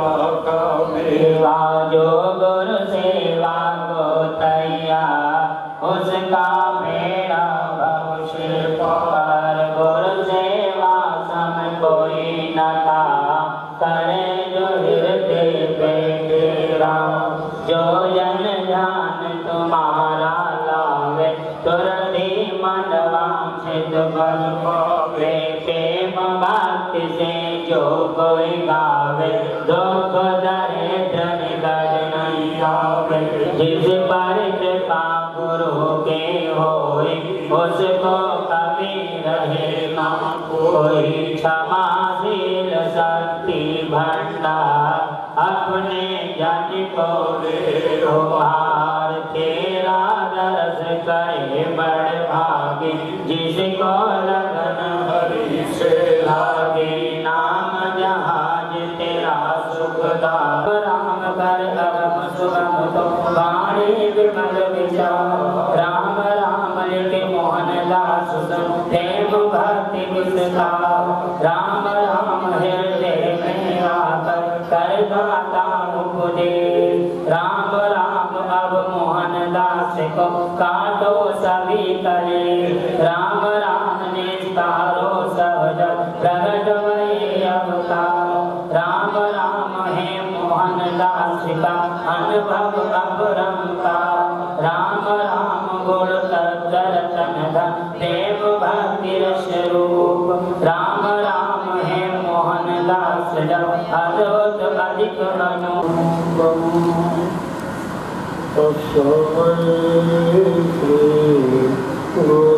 Vakamirajogam को काटो सवितरे। राम राम ने तारो सहज, प्रगटमय अवतार। राम राम हे मोहन दास का अनुभव अपुरम का राम राम गुण तत्तर तन धन देव भक्ति स्वरूप राम राम हे मोहन दास जब अद्भुत अधिक अनु। Oh, my God.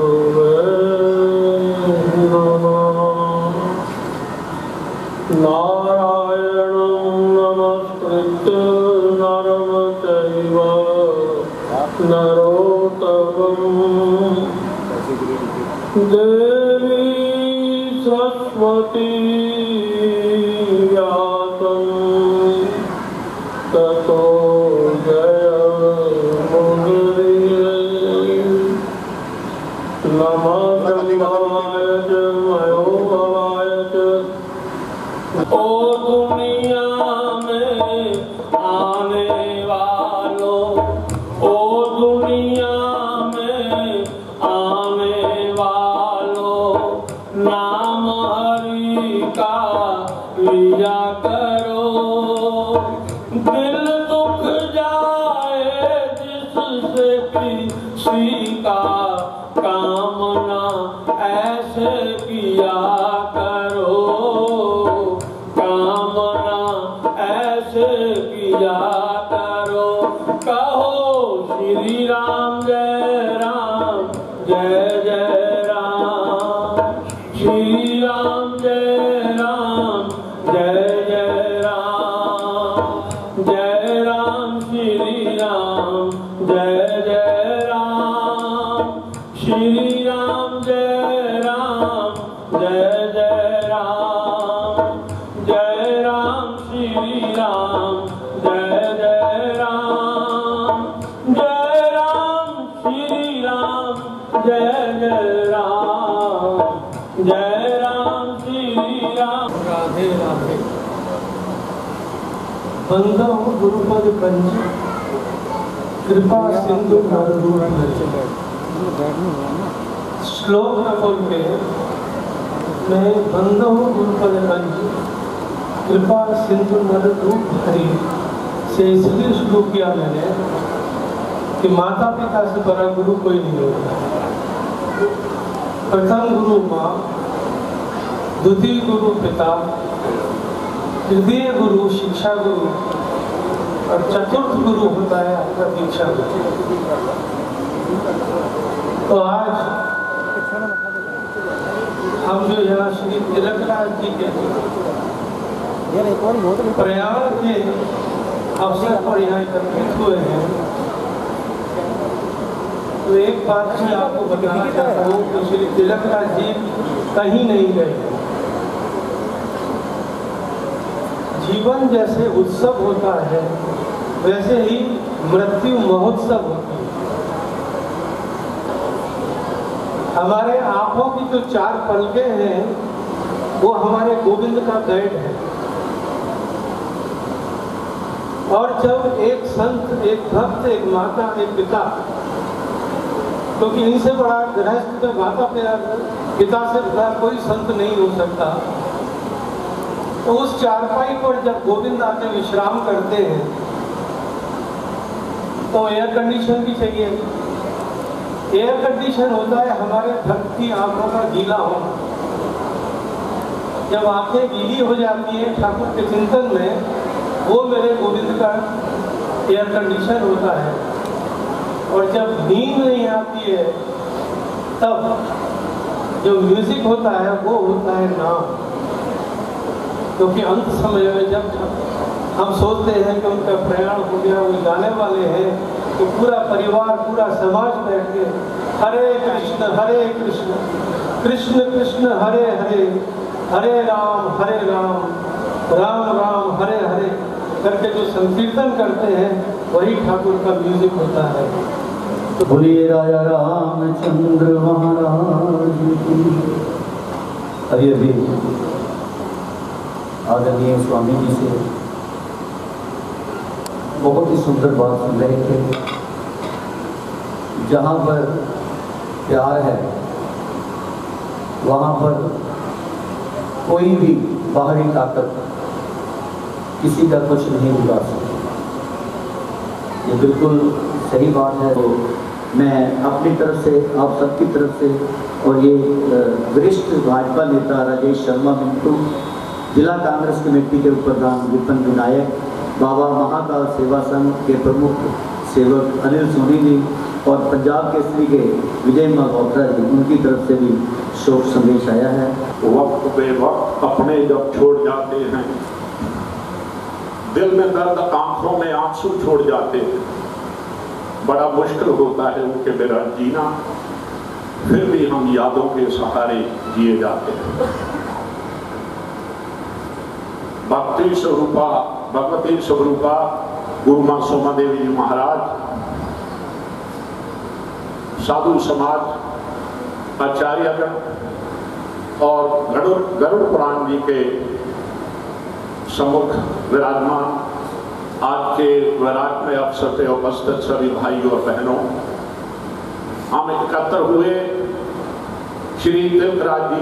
सिंधु नर रूप हरि से इसलिए शुरू किया मैंने कि माता पिता से बड़ा गुरु कोई नहीं होता। प्रथम गुरु माँ, द्वितीय गुरु पिता, तृतीय गुरु शिक्षा गुरु, और चतुर्थ गुरु होता है आपका दीक्षा गुरु। तो आज हम जो यहाँ श्री तिलकराज जी के प्रयाण के अवसर पर यहाँ एकत्रित हुए हैं। तो एक बात मैं आपको बताना चाहता हूँ कि श्री तिलकराज जी कहीं नहीं गए जीवन जैसे उत्सव होता है वैसे ही मृत्यु महोत्सव होती है। हमारे आँखों की जो चार पलके हैं वो हमारे गोविंद का गाइड है। और जब एक संत, एक भक्त, एक माता, एक पिता, क्योंकि तो इनसे बड़ा गृहस्थ माता पिता से बड़ा कोई संत नहीं हो सकता। तो उस चारपाई पर जब गोविंद आके विश्राम करते हैं तो एयर कंडीशन भी चाहिए। एयर कंडीशन होता है हमारे भक्त की आँखों का गीला होना। जब आँखें गीली हो जाती है, ठाकुर के चिंतन में वो मेरे गोविंद का एयर कंडीशन होता है। और जब नींद नहीं आती है, तब जो म्यूज़िक होता है, वो होता है नाम। क्योंकि अंत समय में जब हम सोचते हैं कि उनका प्रयाण हो गया, वो जाने वाले हैं तो पूरा परिवार, पूरा समाज बैठ के हरे कृष्ण हरे कृष्ण कृष्ण कृष्ण, हरे हरे हरे राम हरे राम राम राम, हरे हरे। करके जो संकीर्तन करते हैं, वही ठाकुर का म्यूज़िक होता है। तो बोलिए, राजा रामचंद्र महाराज। अभी अभी। आदरणीय स्वामी जी से बहुत ही सुंदर बात सुन रहे थे। जहाँ पर प्यार है, वहाँ पर कोई भी बाहरी ताकत किसी का कुछ नहीं बिगाड़ ये बिल्कुल सही बात है। तो मैं अपनी तरफ़ से, आप सबकी तरफ़ से, और ये वरिष्ठ भाजपा नेता राजेश शर्मा मिंटू जिला कांग्रेस कमेटी के प्रधान विपिन विनायक, बाबा महाकाल सेवा संघ के प्रमुख सेवक अनिल सोनी जी, और पंजाब केसरी के विजय मल्होत्रा जी, उनकी तरफ़ से भी शोक संदेश आया है। वक्त बे वक्त अपने जब छोड़ जाते हैं। दिल में दर्द, आँखों में आँसू छोड़ जाते हैं। बड़ा मुश्किल होता है उनके बिना जीना। फिर भी हम यादों के सहारे जिए जाते हैं। भक्ति स्वरूपा, भगवती स्वरूपा गुरुमा सोमा देवी जी महाराज, साधु समाज आचार्यगण और गरुड़ गरुड़ पुराण जी के सम्मुख विराजमान। आज के विराट में अवसर पे उपस्थित सभी भाई और बहनों, हम एकत्र हुए श्री तिलकराज जी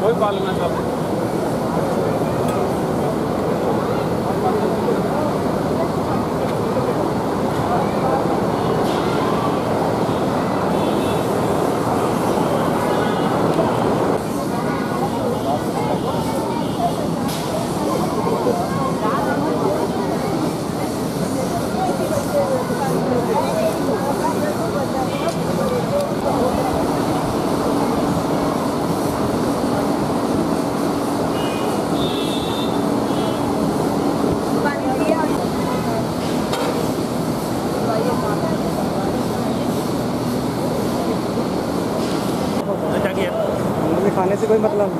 कोई पालना चाहते से कोई मतलब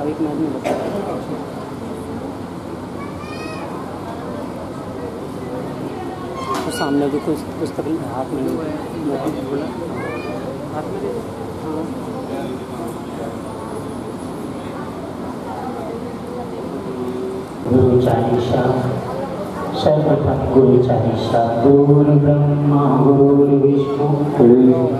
मुताबिक मैं में बताया तो सामने की कुछ पुस्तक हाथ में गुरु चालीसा, सर्वप्रथम गुरु चालीसा, गुरु ब्रह्मा, गुरु विष्णु। गुरु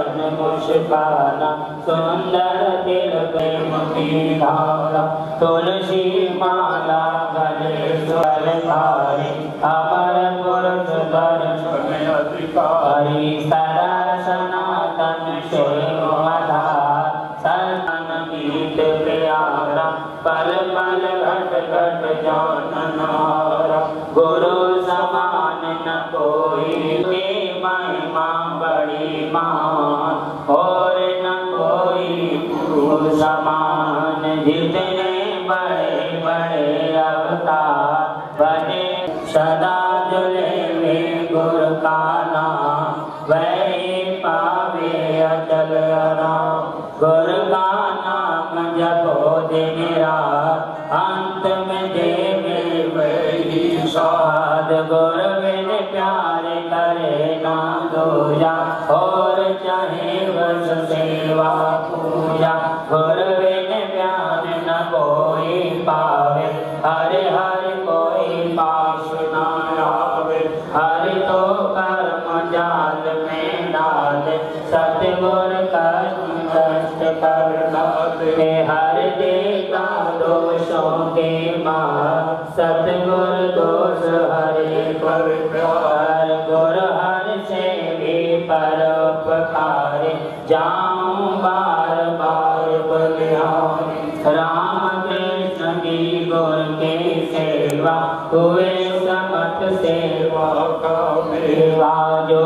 पद्मपुष्पाणा सुन्दरतिलकैमुखीधारा तुलसीमाला सदा अपने हर देता दोषों के मार सतगुर दोष हरे पर पर गुर हर से भी परोपकार, जाऊँ बार बार बलिया राम कृष्ण की गुर के सेवा, हुए समत सेवा का मेवा। जो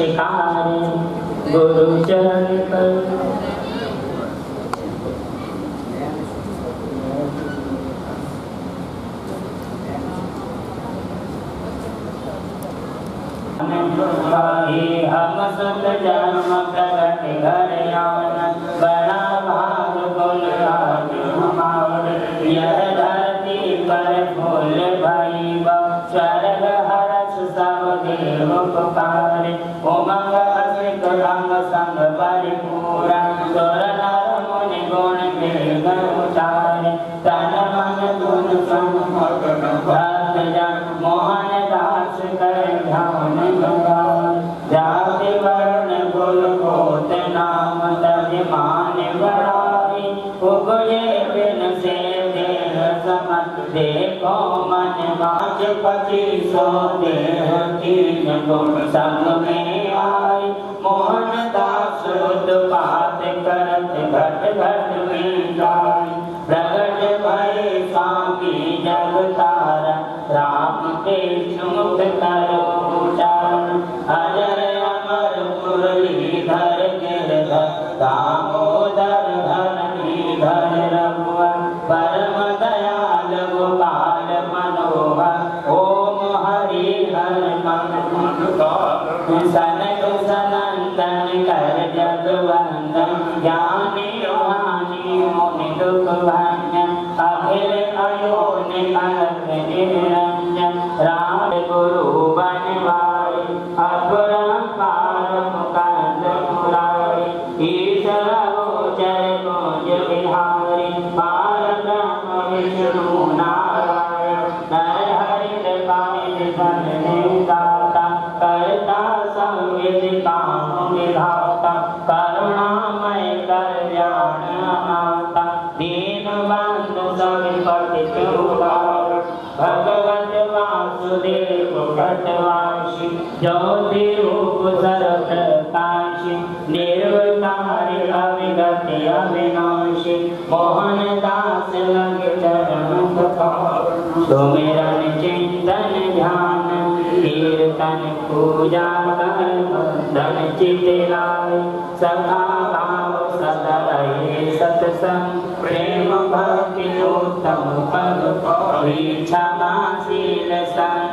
शिकारे गुरु चरण पर हम सब जा जपति सब हति नपुंसक में भगवांशी ज्योतिरूप सरस काशी देवतारि अविगति अविनाशी, मोहन दास लग चरण सुमिरन चिंतन ध्यान, कीर्तन पूजा कर धन चित लाय भाव सदरहे सत्संग, प्रेम भक्ति उत्तम पद इच्छा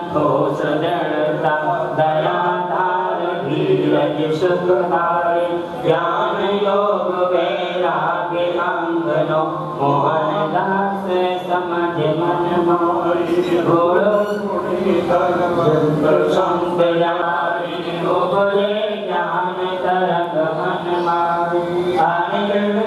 संतोष जड़ता दयाधार धीरज सुखधारी ज्ञान योग वैराग्य अंगनो मोहन दास समझ मन मोहन संत ज्ञान तरंग मन मारी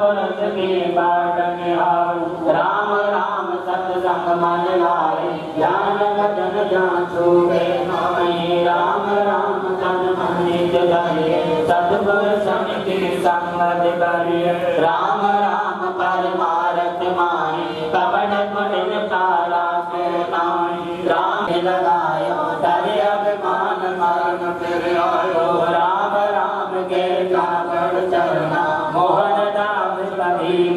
पुरुष की पाटन आव राम राम सत्संग मन लाए ज्ञान भजन जान छूटे नाई राम राम तन मन धरिए सतगुर समिति संगत करिए राम राम परमारथ माही कपट कुटिन तारा से सोनाई राम लगायो तरे अभिमान मरण फिर आयो राम राम के कागड़ चलना मोहन कभी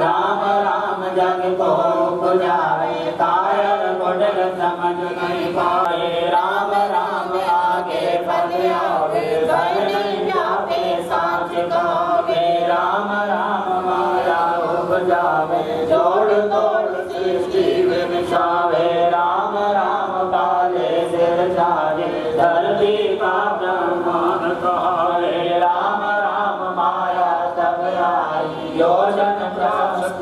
राम राम जग को बुझावे कायर समझ नहीं पाए राम राम आगे बढ़ आवे योजन प्राप्त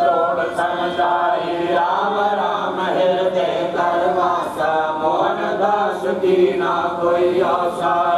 राम राम हृदय करवासा मोहन दास की ना कोई आशा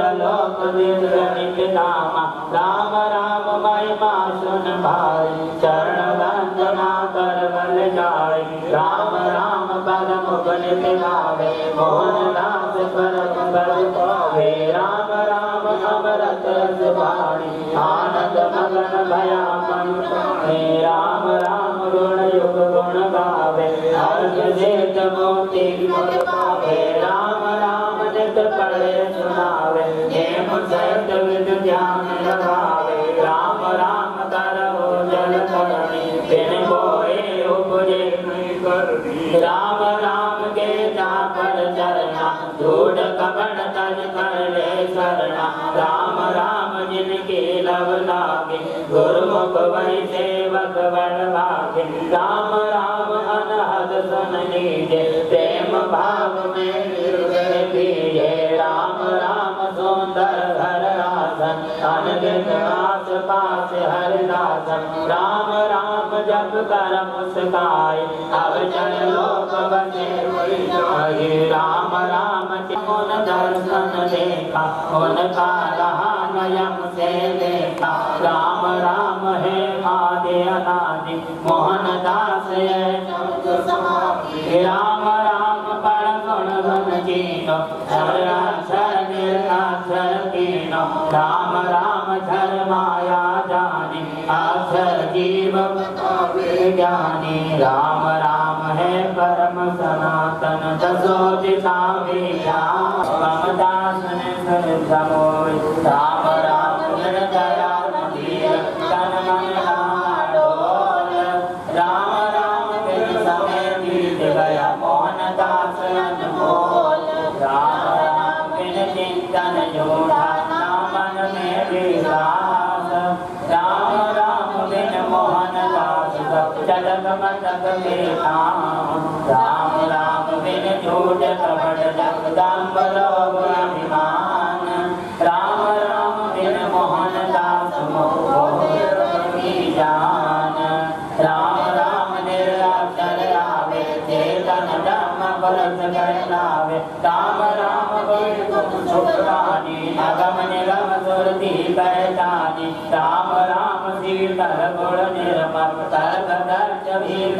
लोक नित नामा राम राम महिमा सुन भाई चरण वंदना बल जाय राम राम पद मुगल पिलावे मोहन दास परम बल पावे। राम राम, अमरत रस वाणी आनंद, मगन, भया मन हे राम राम गुण युग गुण गावे, अर्घ देत मोती फल पावे। राम नित पढ़े सुनावे हेम सहित विद ध्यान लगावे राम राम करो जल करणी बिन बोए उपजे नहीं करनी राम राम के जापर चरना झूठ कपट तज कर ले शरणा राम राम जिनके लव लागे गुरुमुख वही सेवक बड़ भागे राम राम अनहद सुन लीजे भाव में हृदय बीजे राम राम सुंदर घर आसन अनगित आस पास हरिदासन राम राम जप कर मुस्काए अब जन लोक जाए राम राम उन दर्शन देखा उनका रहा नयन से देखा राम राम है आदि अनादि मोहन दास है राम शरीण राम राम धर्माया जाने काशरीव जाने राम राम है हे परमसनातन च मम राम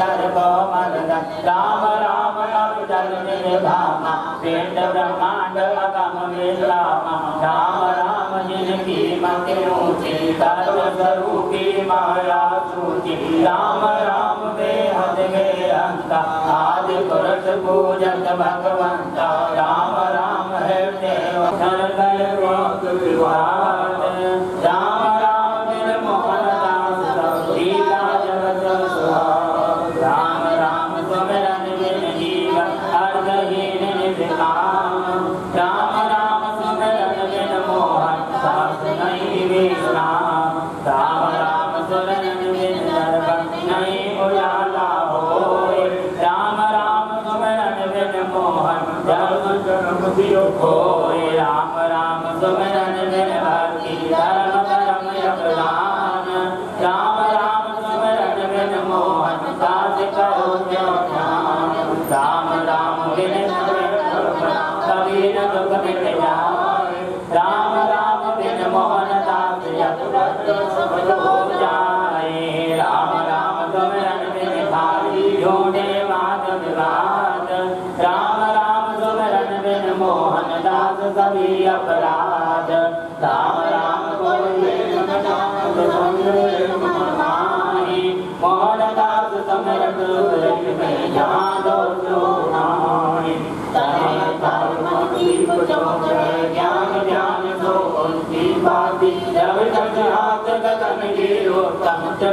भीतर कोमल राम राम अवचल निर्धामा पिंड ब्रह्मांड अगम विश्राम। राम राम जिनकी मति ऊँची सर्व स्वरूपी माया सूची राम राम, बेहद बेअंता, आदि पुरुष पूजक भगवंता। राम राम, है देव धर रोग विवाद।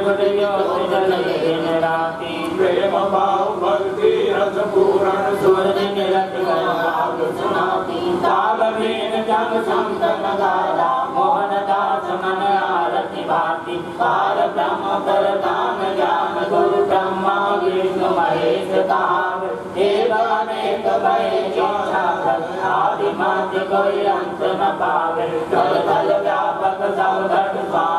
तम जगत दिन राती प्रेम भाव भक्ति रस पूरण सूरज निरत कर सुनाती ताल बीन जग संत नगारा मोहन दास मन आरती भाती पार ब्रह्म प्रदान ज्ञान गुरु ब्रह्मा विष्णु महेश कहाव देव अनेक भय आदि माध्य कोई अंत न पावे जल तल व्यापक सब घट स्वामी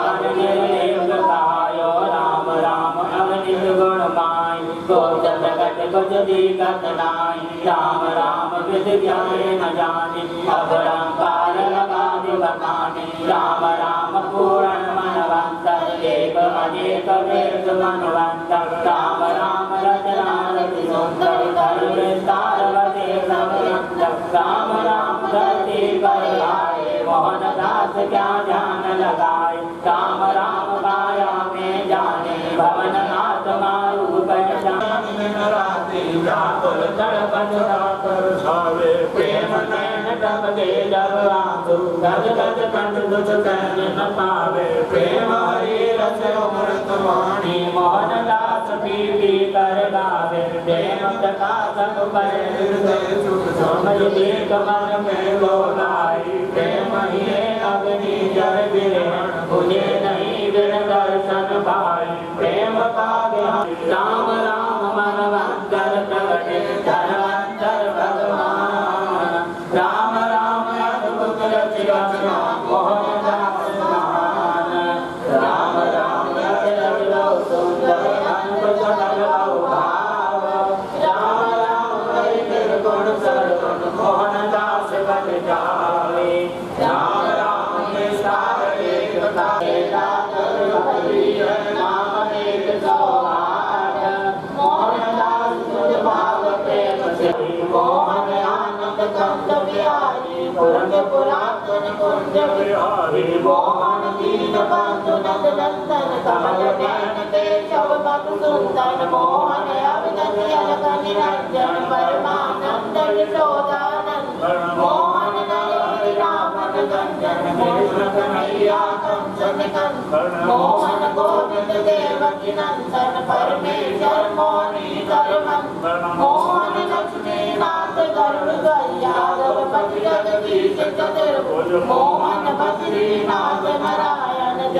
प्रकट कुछ राम राम विद ज्ञान न जाने काल लगा बताने राम राम पूर्ण मनवंत एक अनेक वेद मनवंतर राम राम गज गज कंठ दुख कहने न पावे प्रेम हरि रस अमृत वाणी मोहन दास पी पी कर गावे प्रेम प्रकाशक पर हृदय सुख समझ देख मन में लोलाई प्रेम ही बंधु नंद नंदन कमल नयन केशव बक सुंदर मोहन अवगति अलग निरंजन परमानंद रामन गंजन मोहन कन्हैया कंचन कंद मोहन नंदन परमेश्वर मोहनी करमन मोहन नाथ गरुड़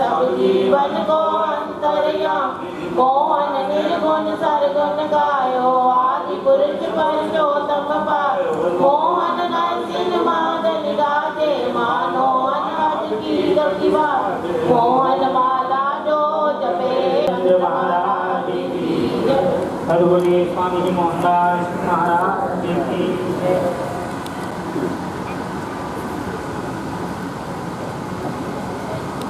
सब जीवन को अंतर्याम मोहन निर्गुण सरगुण गायो आदि पुरुष परशोतम पायो मोहन नरसिंह मादन गाजे मानो अनहद की गति बात मोहन माला जो जपे महाराज की जय। स्वामी जी मोहनदास महाराज जी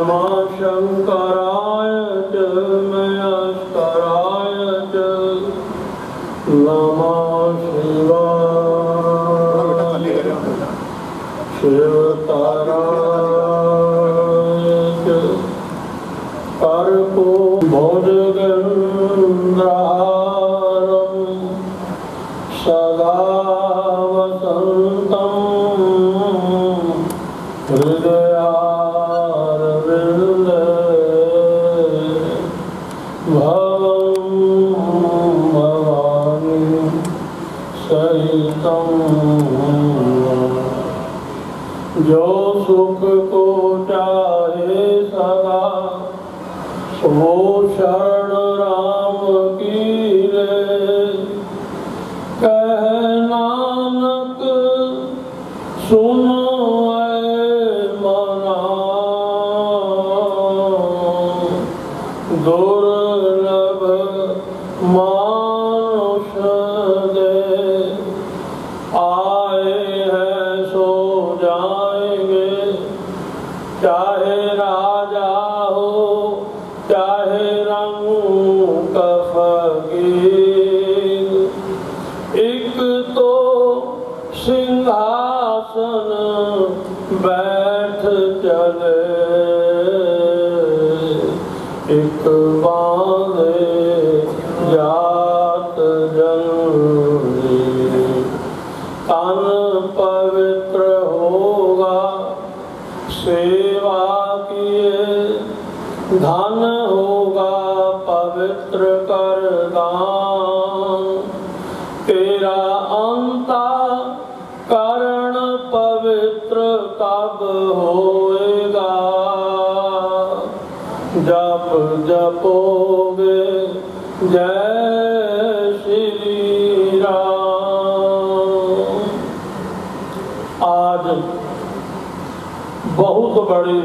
मा एक तो सिंहासन बैठ जपोगे जय श्री राम। आज बहुत बड़ी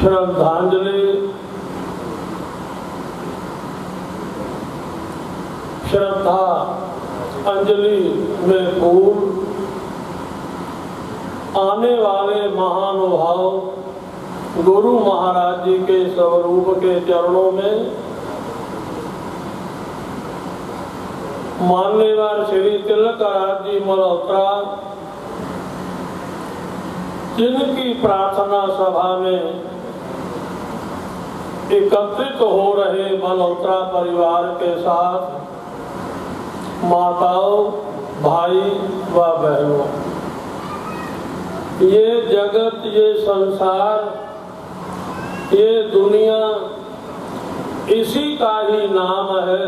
श्रद्धांजलि, श्रद्धा अंजलि में फूल आने वाले महानुभाव गुरु महाराज जी के स्वरूप के चरणों में मान्यवर श्री तिलक राज जी मल्होत्रा, जिनकी प्रार्थना सभा में एकत्रित हो रहे मल्होत्रा परिवार के साथ माताओं, भाई व बहनों, ये जगत, ये संसार ये दुनिया इसी का ही नाम है,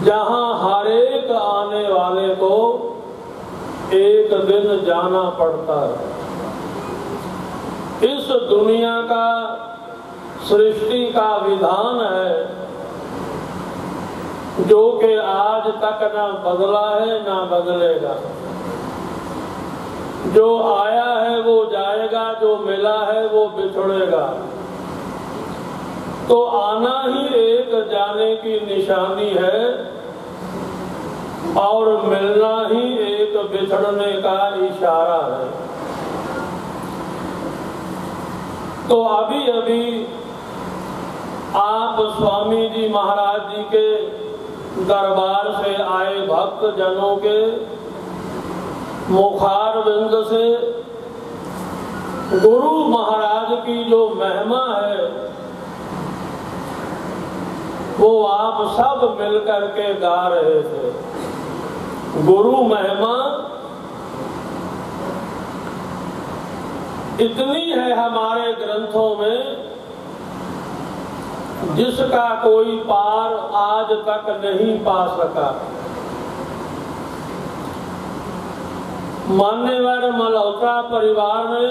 जहाँ हर एक आने वाले को एक दिन जाना पड़ता है। इस दुनिया का सृष्टि का विधान है, जो कि आज तक ना बदला है, ना बदलेगा। जो आया है वो जाएगा, जो मिला है वो बिछड़ेगा। तो आना ही एक जाने की निशानी है और मिलना ही एक बिछड़ने का इशारा है। तो अभी अभी आप स्वामी जी महाराज जी के दरबार से आए भक्त जनों के मुखार बिंद से। गुरु महाराज की जो महिमा है, वो आप सब मिलकर के गा रहे थे। गुरु महिमा इतनी है हमारे ग्रंथों में, जिसका कोई पार आज तक नहीं पा सका। मान्यवर मल्होत्रा परिवार ने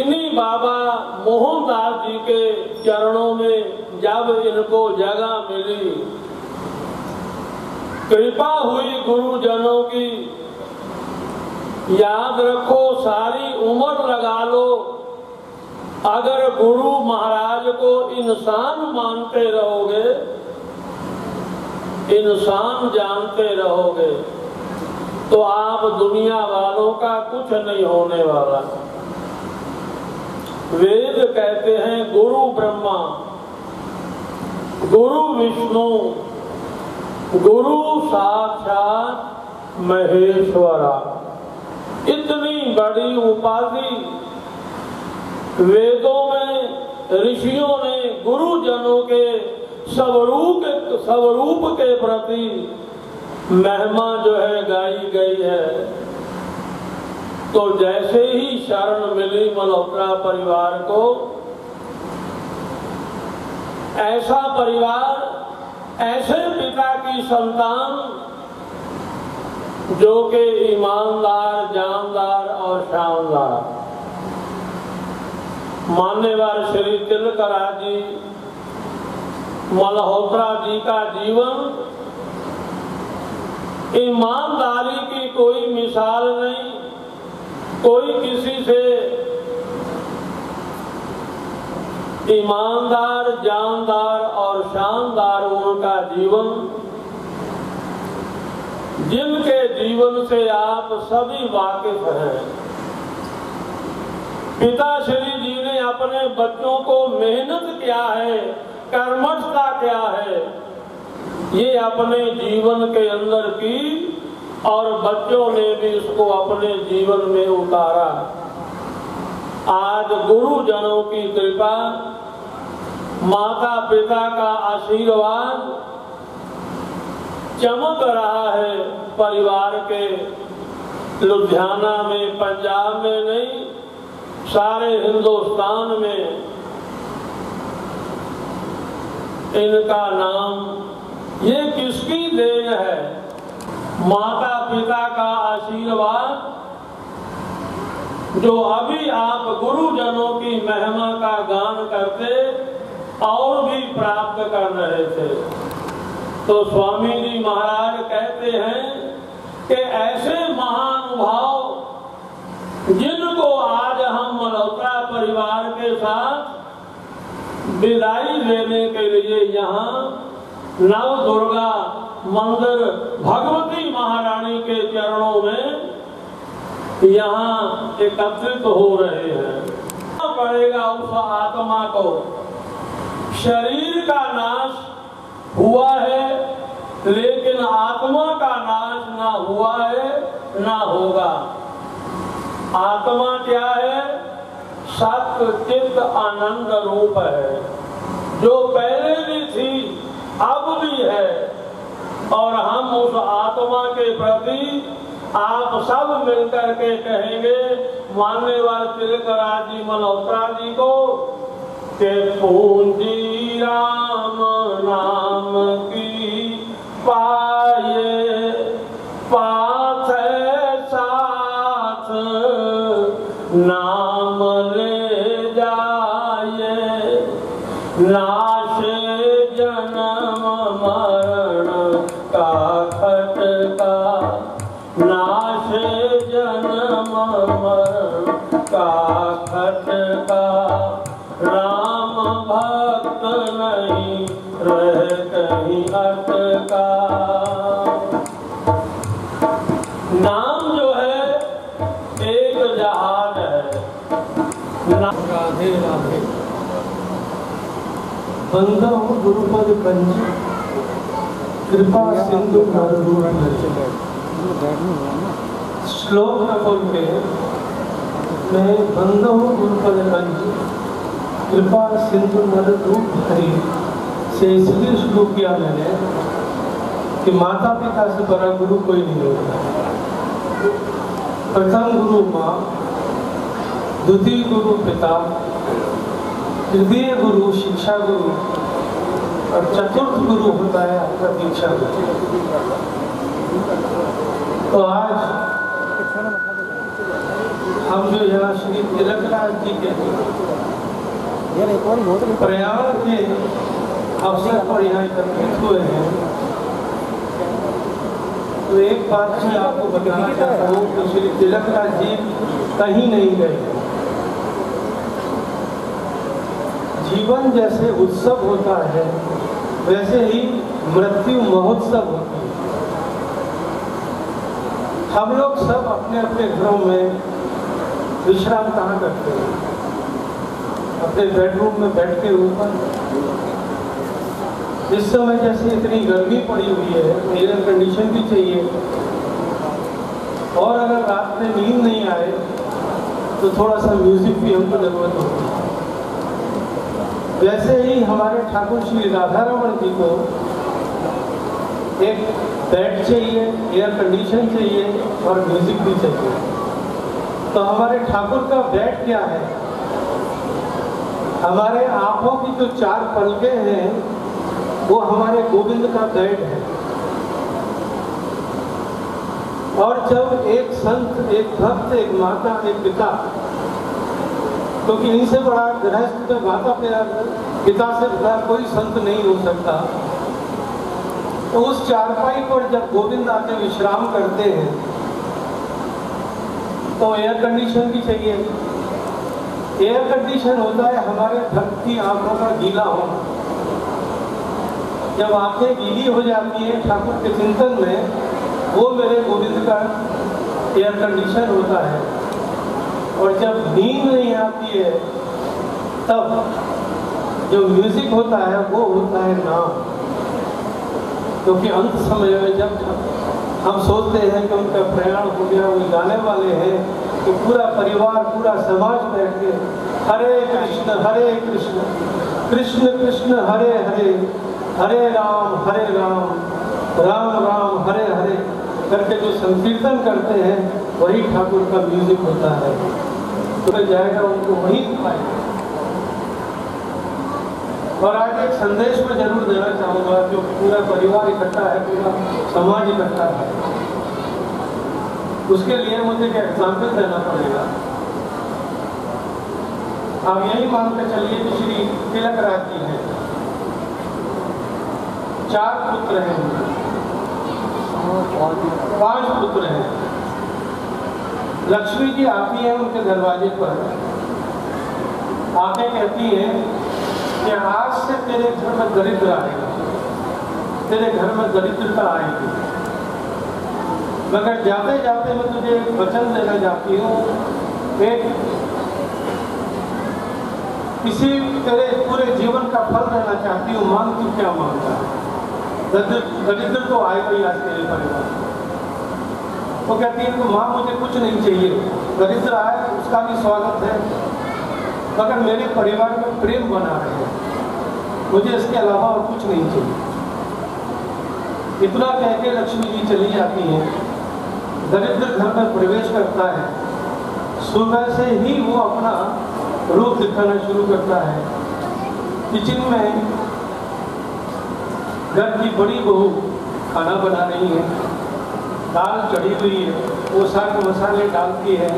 इन्हीं बाबा मोहनदास जी के चरणों में जब इनको जगह मिली, कृपा हुई गुरुजनों की, याद रखो सारी उम्र लगा लो। अगर गुरु महाराज को इंसान मानते रहोगे, इंसान जानते रहोगे। तो आप दुनिया वालों का कुछ नहीं होने वाला। वेद कहते हैं, गुरु ब्रह्मा, गुरु विष्णु, गुरु साक्षात महेश्वरा। इतनी बड़ी उपाधि वेदों में, ऋषियों ने गुरुजनों के स्वरूप स्वरूप के प्रति महिमा जो है गाई गई है। तो जैसे ही शरण मिली मल्होत्रा परिवार को, ऐसा परिवार, ऐसे पिता की संतान, जो कि ईमानदार, जानदार और शानदार। मान्यवर श्री तिलकरा जी मल्होत्रा जी का जीवन ईमानदारी की कोई मिसाल नहीं। कोई किसी से ईमानदार, जानदार और शानदार उनका जीवन, जिनके जीवन से आप सभी वाकिफ हैं। पिता श्री जी ने अपने बच्चों को मेहनत क्या है, कर्मठता क्या है ये अपने जीवन के अंदर की और बच्चों ने भी इसको अपने जीवन में उतारा। आज गुरुजनों की कृपा माता पिता का आशीर्वाद चमक रहा है परिवार के। लुधियाना में, पंजाब में नहीं, सारे हिंदुस्तान में। इनका नाम ये किसकी देन है? माता पिता का आशीर्वाद, जो अभी आप गुरुजनों की महिमा का गान करते और भी प्राप्त कर रहे थे। तो स्वामी जी महाराज कहते हैं कि ऐसे महानुभाव जिनको आज हम मल्होत्रा परिवार के साथ विदाई देने के लिए यहाँ नव दुर्गा मंदिर भगवती महारानी के चरणों में यहाँ एकत्रित हो रहे हैं। पड़ेगा उस आत्मा को? शरीर का नाश हुआ है, लेकिन आत्मा का नाश ना हुआ है, ना होगा। आत्मा क्या है? सत्य, चित्त, आनंद रूप है। जो पहले भी थी अब भी है। और हम उस आत्मा के प्रति आप सब मिलकर के कहेंगे मान्यवर तिलक राज़ी मल्होत्रा जी को के पूंजी राम नाम की पाए, पाथ साथ, नाम ले जाए नाश खटका राम भक्त नहीं रह कहीं अटका। नाम जो है एक जहाज़ है। राधे राधे। बंदा हूँ गुरुपद कंज। कृपा सिंधु धरे। श्लोक न बोल के मैं बंदा हूँ गुरुपद कंज कृपा सिंधु नर रूप धरी से इसलिए शुरू किया मैंने कि माता पिता से बड़ा गुरु कोई नहीं होता। प्रथम गुरु माँ, द्वितीय गुरु पिता, तृतीय गुरु शिक्षा गुरु, और चतुर्थ गुरु होता है आपका दीक्षा गुरु। तो आज हम जो यहाँ श्री तिलकराज जी के प्रयाण के अवसर पर यहाँ एकत्रित हुए हैं। तो एक बात मैं आपको बताना चाहता हूँ कि श्री तिलकराज जी कहीं नहीं गए। जीवन जैसे उत्सव होता है वैसे ही मृत्यु महोत्सव होती है। हम लोग सब अपने अपने घरों में विश्राम कहाँ करते हैं? अपने बेडरूम में बैठ के ऊपर? इस समय जैसे इतनी गर्मी पड़ी हुई है एयर कंडीशन भी चाहिए। और अगर रात में नींद नहीं आए तो थोड़ा सा म्यूज़िक भी हमको ज़रूरत होती है। वैसे ही हमारे ठाकुर श्री राधा रमन जी को एक बेड चाहिए एयर कंडीशन चाहिए और म्यूज़िक भी चाहिए। तो हमारे ठाकुर का बेड क्या है? हमारे आँखों की जो चार पलके हैं, वो हमारे गोविंद का बेड है। और जब एक संत, एक भक्त, एक माता, एक पिता, क्योंकि तो इनसे बड़ा गृहस्थ में माता पिता से बड़ा कोई संत नहीं हो सकता तो उस चारपाई पर जब गोविंद आके विश्राम करते हैं तो एयर कंडीशन भी चाहिए। एयर कंडीशन होता है हमारे भक्त की आँखों का गीला होना। जब आँखें गीली हो जाती है, ठाकुर के चिंतन में वो मेरे गोविंद का एयर कंडीशन होता है। और जब नींद नहीं आती है, तब जो म्यूज़िक होता है, वो होता है नाम। क्योंकि अंत समय में जब हम सोचते हैं कि उनका प्रयाण हो गया, वो जाने वाले हैं कि पूरा परिवार, पूरा समाज बैठ के हरे कृष्ण हरे कृष्ण कृष्ण कृष्ण, हरे हरे हरे राम हरे राम राम राम, हरे हरे करके जो संकीर्तन करते हैं, वही ठाकुर का म्यूज़िक होता है। तो जाएगा उनको वही पाएगा। और आज एक संदेश में ज़रूर देना चाहूँगा जो पूरा परिवार इकट्ठा है, पूरा समाज इकट्ठा है। उसके लिए मुझे एक एग्ज़ाम्पल देना पड़ेगा। आप यही मान कर चलिए कि श्री तिलक राज जी हैं। चार पुत्र हैं पाँच पुत्र हैं। लक्ष्मी जी आती है उनके दरवाजे पर। आके कहती है कि आज से तेरे घर में दरिद्र आएगा। तेरे घर में दरिद्रता आएगी। मगर जाते जाते मैं तुझे एक वचन देना चाहती हूँ। एक किसी तेरे पूरे जीवन का फल देना चाहती हूँ। मांग तू क्या माँगता है? दरिद्र तो आएगा आज तेरे परिवार वो कहती है कि माँ, मुझे कुछ नहीं चाहिए। दरिद्र आए, उसका भी स्वागत है। मगर मेरे परिवार में प्रेम बना रहे मुझे इसके अलावा और कुछ नहीं चाहिए। इतना कह के लक्ष्मी जी चली जाती हैं। दरिद्र घर में प्रवेश करता है। सुबह से ही वो अपना रूप दिखाना शुरू करता है। किचन में घर की बड़ी बहू खाना बना रही है। दाल चढ़ी हुई है। वो सारे मसाले डालती है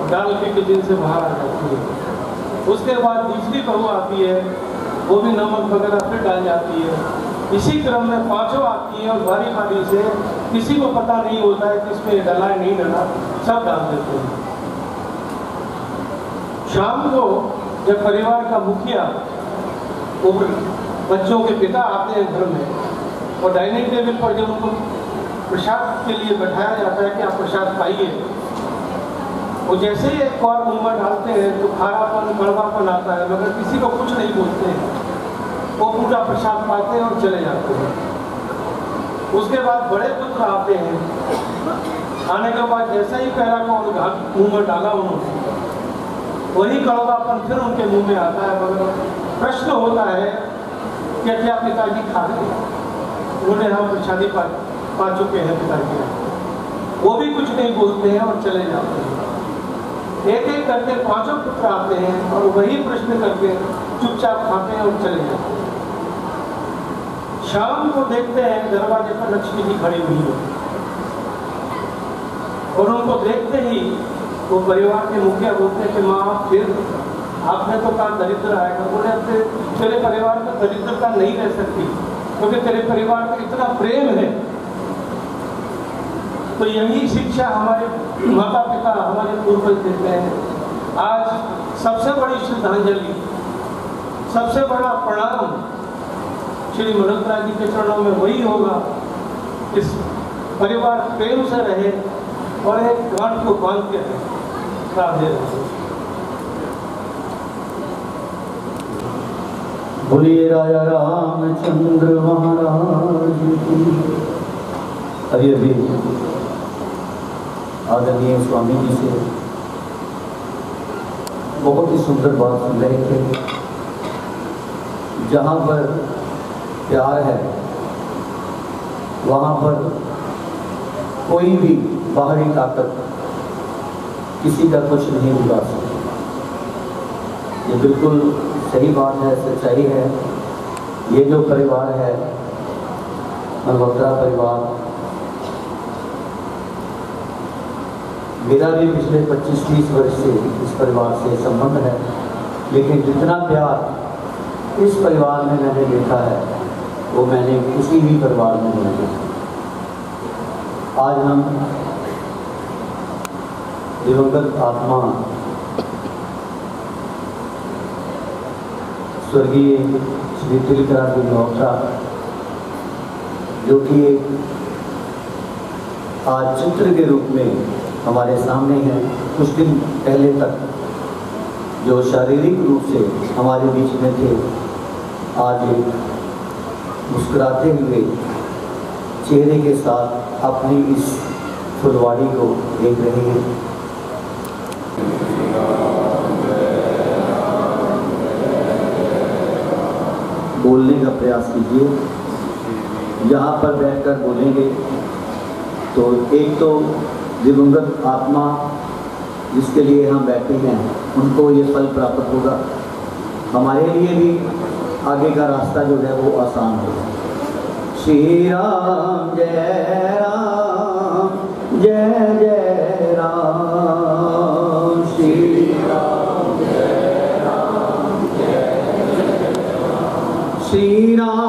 और डाल के किचन से बाहर आ जाती है। उसके बाद दूसरी बहू आती है, वो भी नमक वगैरह फिर डाल जाती है। इसी क्रम में पाँचों आती है और बारी बारी से किसी को पता नहीं होता है कि इसमें डला है, नहीं डला, सब डाल देते हैं। शाम को जब परिवार का मुखिया बच्चों के पिता आते हैं घर में, और डाइनिंग टेबल पर जब उनको प्रसाद के लिए बैठाया जाता है कि आप प्रसाद खाइए वो जैसे ही एक और मुँह में डालते हैं तो खारापन, कड़वापन आता है, मगर किसी को कुछ नहीं बोलते हैं। वो पूरा प्रसाद पाते हैं और चले जाते हैं। उसके बाद बड़े पुत्र आते हैं। आने के बाद जैसा ही पहला घाट मुँह में डाला उन्होंने। वही कड़वापन फिर उनके मुँह में आता है, मगर प्रश्न होता है कि क्या पिताजी खा गए उन्होंने हम प्रसादी पा पा चुके हैं पिताजी। वो भी कुछ नहीं बोलते हैं और चले जाते हैं। एक एक करके पाँचों पुत्र आते हैं और वही प्रश्न करके चुपचाप खाते हैं और चले जाते हैं। शाम को देखते हैं दरवाजे पर लक्ष्मी जी खड़ी हुई है। और उनको देखते ही वो परिवार के मुखिया बोलते हैं कि, माँ, आप फिर आपने तो कहा दरिद्र आएगा। बोले तेरे परिवार में दरिद्रता नहीं रह सकती, क्योंकि तो तेरे परिवार में इतना प्रेम है तो यही शिक्षा हमारे माता पिता हमारे पूर्वज देते हैं। आज सबसे बड़ी श्रद्धांजलि, सबसे बड़ा प्रणाम श्री मल्होत्रा जी के चरणों में वही होगा इस परिवार प्रेम से रहे और एक गांठ को बाँध के रहे राधे बोलिए राजा रामचंद्र महाराज। अभी अभी आदरणीय स्वामी जी से। बहुत ही सुंदर बात सुन रहे थे जहाँ पर प्यार है, वहाँ पर कोई भी बाहरी ताकत किसी का कुछ नहीं बिगाड़ सकती। ये बिल्कुल सही बात है, सच्चाई है। ये जो परिवार है मल्होत्रा परिवार मेरा भी पिछले 25-30 वर्ष से इस परिवार से संबंध है। लेकिन जितना प्यार इस परिवार में मैंने देखा है, वो मैंने किसी भी परिवार में नहीं देखा। आज हम दिवंगत आत्मा, स्वर्गीय श्री तिलकराज मल्होत्रा जो कि आज चित्र के रूप में हमारे सामने हैं, कुछ दिन पहले तक जो शारीरिक रूप से हमारे बीच में थे, आज मुस्कुराते हुए चेहरे के साथ अपनी इस फुलवाड़ी को देख रहे हैं। बोलने का प्रयास कीजिए। यहाँ पर बैठकर बोलेंगे तो एक तो दिवंगत आत्मा जिसके लिए हम बैठे हैं, उनको ये फल प्राप्त होगा। हमारे लिए भी आगे का रास्ता जो है वो आसान होगा श्री राम, जय राम, जय जय राम। श्री राम। श्री राम।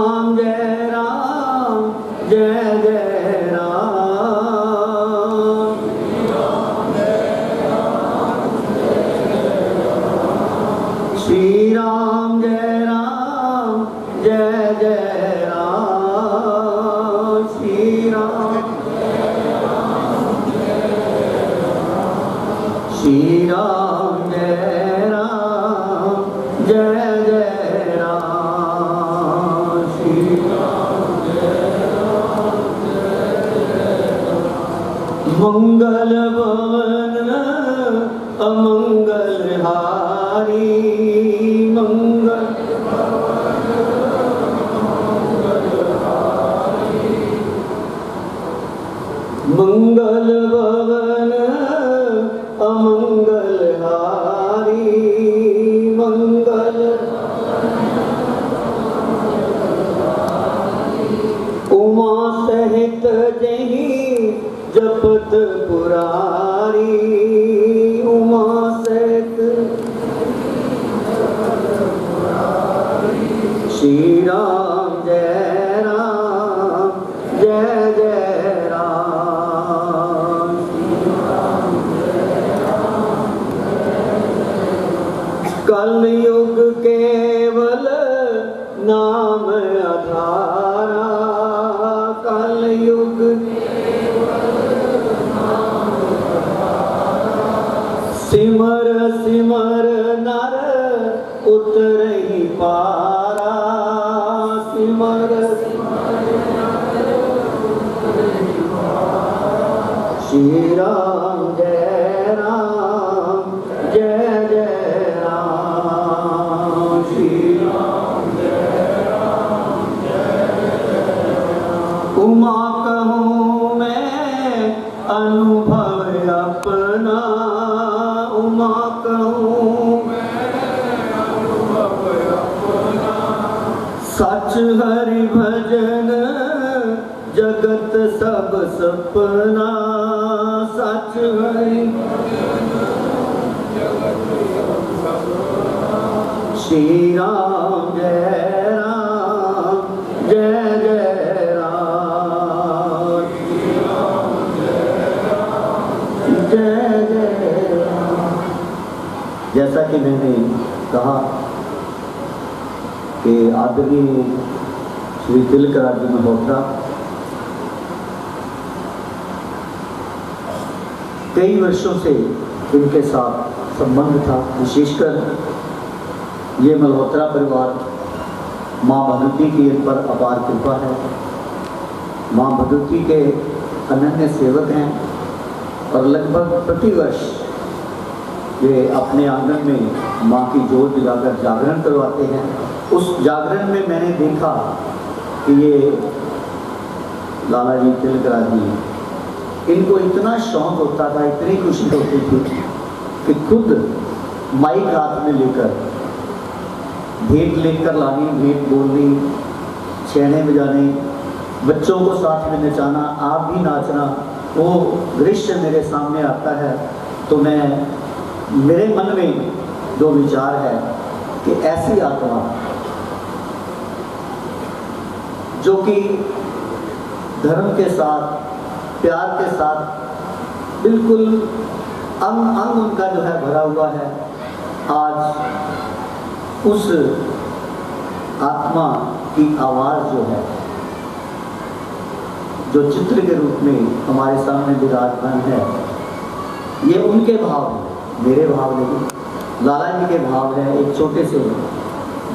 जगत सब सपना सच हरि श्री राम, जय जैसा कि मैंने कहा कि आदरणीय श्री तिलकराज जी मल्होत्रा कई वर्षों से इनके साथ संबंध था, विशेषकर ये मल्होत्रा परिवार, माँ भगवती की इन पर अपार कृपा है। माँ भगवती के अनन्य सेवक हैं और लगभग प्रतिवर्ष ये अपने आँगन में माँ की जोत जगाकर जागरण करवाते हैं। उस जागरण में मैंने देखा कि ये लाला जी तिलकरा जी इनको इतना शौक होता था, इतनी खुशी होती थी कि खुद माइक हाथ में लेकर, भेंट लेकर लानी, भेंट बोलनी, छेने बजाने, बच्चों को साथ में नचाना, आप भी नाचना, वो दृश्य मेरे सामने आता है। तो मैं, मेरे मन में जो विचार है कि ऐसी आत्मा जो कि धर्म के साथ प्यार के साथ बिल्कुल अंग अंग उनका जो है भरा हुआ है। आज उस आत्मा की आवाज़ जो है, जो चित्र के रूप में हमारे सामने विराजमान है, ये उनके भाव मेरे भाव नहीं। लाला जी के भाव है, एक छोटे से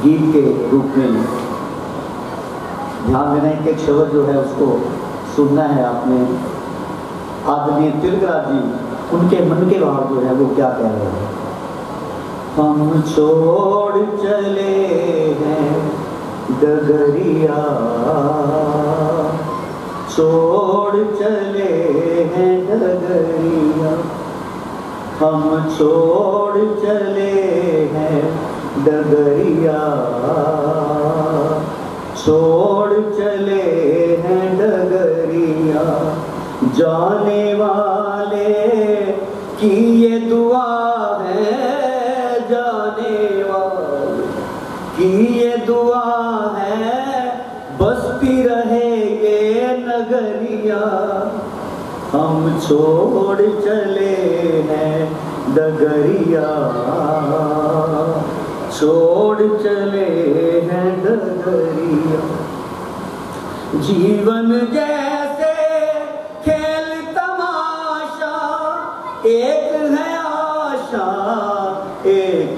गीत के रूप में। ध्यान देना एक शब्द जो है उसको सुनना है आपने। आदरणीय तिलकराज जी उनके मन के भाव जो है वो क्या कह रहे हैं? हम छोड़ चले हैं डगरिया। छोड़ चले हैं डगरिया। हम छोड़ चले हैं डगरिया। छोड़ चले हैं जाने वाले की ये दुआ है, जाने वाले की ये दुआ है बसती रहे ये नगरिया। हम छोड़ चले हैं डगरिया। छोड़ चले हैं डगरिया। जीवन जैसे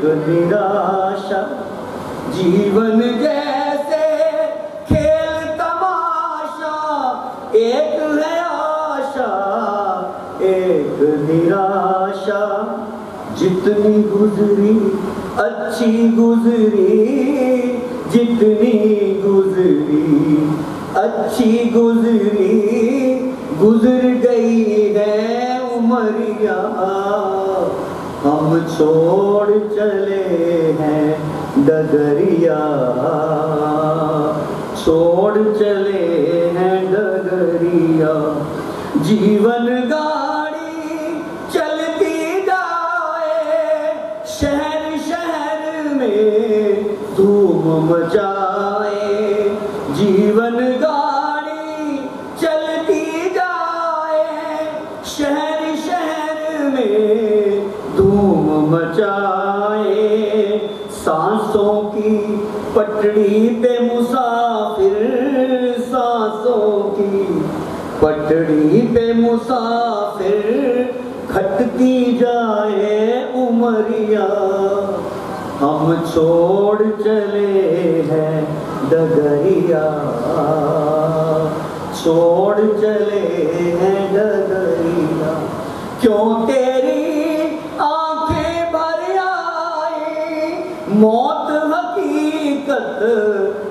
एक निराशा, जीवन जैसे खेल तमाशा, एक है आशा, एक निराशा। जितनी गुजरी, अच्छी गुजरी, जितनी गुजरी, अच्छी गुजरी, गुजर गई है उमरिया। हम छोड़ चले हैं डगरिया। छोड़ चले हैं डगरिया। जीवन गाड़ी चलती जाए शहर शहर में धूम मचाए पटड़ी पे मुसाफिर सांसों की। पटड़ी पे मुसाफिर खटती जाए उमरिया। हम छोड़ चले हैं डगरिया। छोड़ चले हैं डगरिया। क्यों तेरी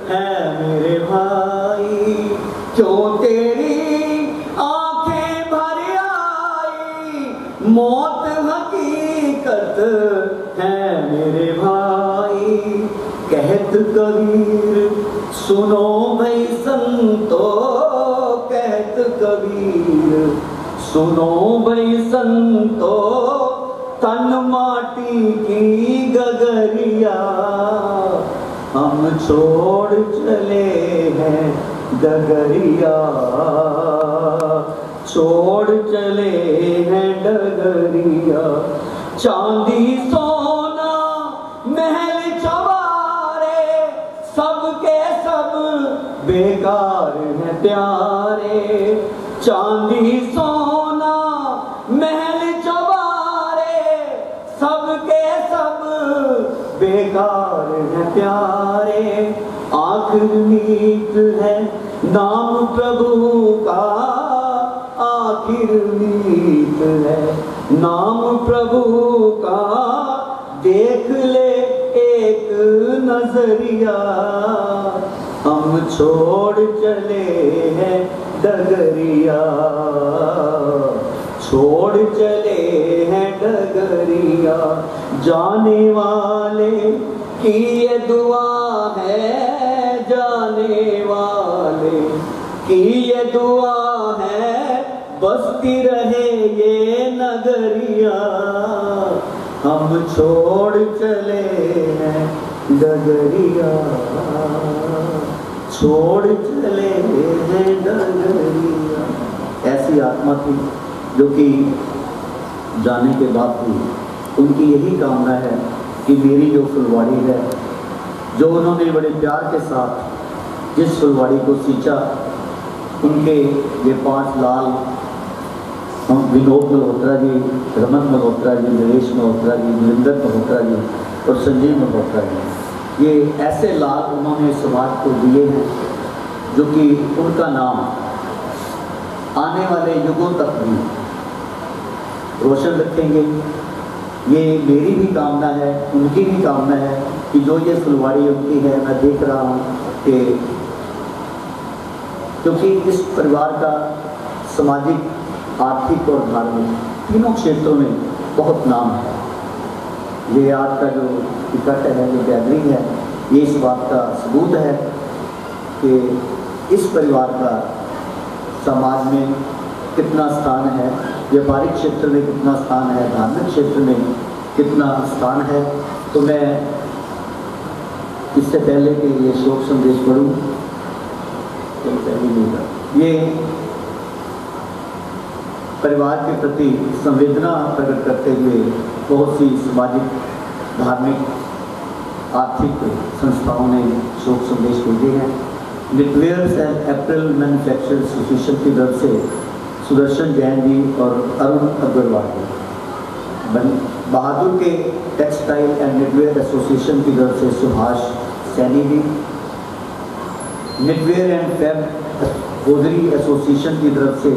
है मेरे भाई क्यों तेरी आँखें भर आई, मौत हकीकत है मेरे भाई। कहत कबीर, सुनो भाई संतो, कहत कबीर, सुनो भाई संतो, तन माटी की गगरिया। हम छोड़ चले हैं डगरिया। छोड़ चले हैं डगरिया। चांदी, सोना, महल चवारे सबके सब बेकार हैं प्यारे। चांदी सोना बेकार हैं प्यारे, आखिर मीत है नाम प्रभु का, आखिर मीत है नाम प्रभु का। देख ले एक नज़रिया, हम छोड़ चले हैं डगरिया छोड़ चले हैं डगरिया जाने वाले की ये दुआ है, जाने वाले की ये दुआ है, बसती रहे ये नगरिया। हम छोड़ चले हैं डगरिया छोड़ चले हैं डगरिया ऐसी आत्मा थी जो कि जाने के बाद भी उनकी यही कामना है कि मेरी जो फुलवाड़ी है, जो उन्होंने बड़े प्यार के साथ जिस फुलवाड़ी को सींचा, उनके ये पाँच लाल विनोद मल्होत्रा जी, रमन मल्होत्रा जी, नरेश मल्होत्रा जी, नरेंद्र मल्होत्रा जी और संजीव मल्होत्रा जी, ये ऐसे लाल उन्होंने समाज को दिए हैं जो कि उनका नाम आने वाले युगों तक भी रोशन रखेंगे। ये मेरी भी कामना है, उनकी भी कामना है कि जो ये फुलवाड़ी उनकी है, मैं देख रहा हूँ कि क्योंकि इस परिवार का सामाजिक, आर्थिक और धार्मिक तीनों क्षेत्रों में बहुत नाम है। ये आज का जो इकट्ठ है, जो गैदरिंग है, ये इस बात का सबूत है कि इस परिवार का समाज में कितना स्थान है। व्यापारिक क्षेत्र में कितना स्थान है, धार्मिक क्षेत्र में कितना स्थान है तो मैं इससे पहले कि ये शोक संदेश पढ़ूँ तो। ये परिवार के प्रति संवेदना प्रकट करते हुए बहुत सी सामाजिक, धार्मिक, आर्थिक संस्थाओं ने शोक संदेश भेजे हैं knitwears and apparel manufacture association की तरफ़ से सुदर्शन जैन जी और अरुण अग्रवाल जी। बहादुर के टेक्सटाइल एंड निटवेयर एसोसिएशन की तरफ़ से Subhash Saini ji. Knitwear and fab गोदरी एसोसिएशन की तरफ़ से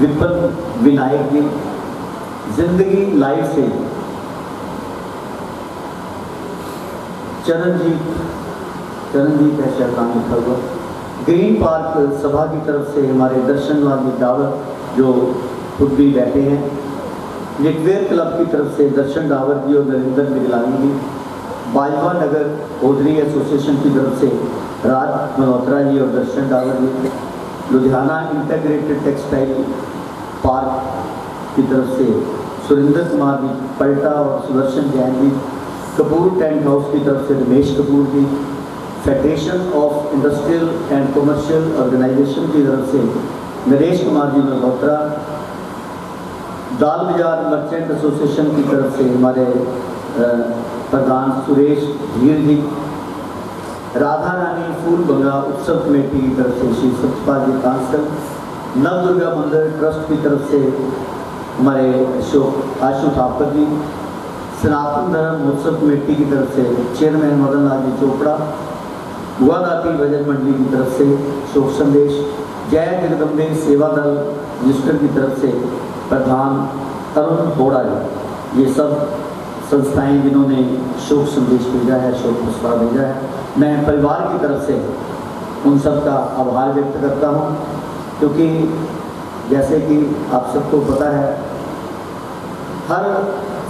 विपन विनायक जी। ज़िंदगी लाइव से चरणजीत चरणजीत है शैतान लिखा हुआ ग्रीन पार्क सभा की तरफ़ से हमारे दर्शन लाल डावर जो खुद भी बैठे हैं। लिटवेयर क्लब की तरफ़ से दर्शन डावर जी और नरेंद्र निगलानी जी बाजवा नगर ओदरी एसोसिएशन की तरफ़ से राज मल्होत्रा जी और Darshan Dawar ji, Ludhiana integrated textile park की तरफ़ से सुरेंद्र कुमार जी, पलटा और सुदर्शन जैन जी, कपूर टेंट हाउस की तरफ़ से Ramesh Kapoor ji federation of industrial and commercial organisation की तरफ़ से नरेश कुमार जी मल्होत्रा दाल बाज़ार मर्चेंट एसोसिएशन की तरफ़ से हमारे प्रधान सुरेश धीर जी, राधा रानी फूल बंगा उत्सव कमेटी की तरफ़ से श्री सत्यपाल जी कांसल नव दुर्गा मंदिर ट्रस्ट की तरफ़ से हमारे अशोक, आशु थापर जी, सनातन धर्म उत्सव कमेटी की तरफ़ से चेयरमैन मदन लाल जी चोपड़ा गुआदाती भजन मंडली की तरफ़ से शोक संदेश जय जगदम्बे सेवा दल रजिस्टर की तरफ़ से प्रधान तरुण बोड़ा जी। ये सब संस्थाएँ जिन्होंने शोक संदेश भेजा है, शोक प्रस्ताव भेजा है, मैं परिवार की तरफ़ से उन सब का आभार व्यक्त करता हूँ, क्योंकि जैसे कि आप सबको पता है, हर